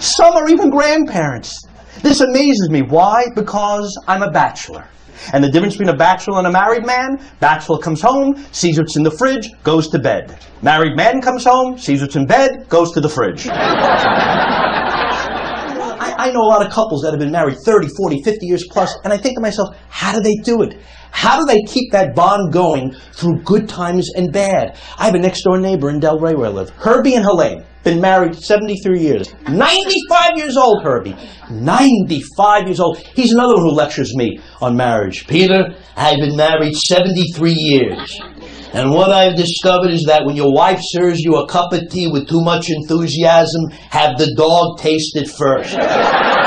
Some are even grandparents. This amazes me. Why? Because I'm a bachelor. And the difference between a bachelor and a married man, bachelor comes home, sees what's in the fridge, goes to bed. Married man comes home, sees what's in bed, goes to the fridge. I, know a lot of couples that have been married 30, 40, 50 years plus, and I think to myself, how do they do it? How do they keep that bond going through good times and bad? I have a next door neighbor in Delray where I live, Herbie and Helene. Been married 73 years. 95 years old, Herbie. 95 years old. He's another one who lectures me on marriage. Peter, I've been married 73 years. And what I've discovered is that when your wife serves you a cup of tea with too much enthusiasm, have the dog taste it first.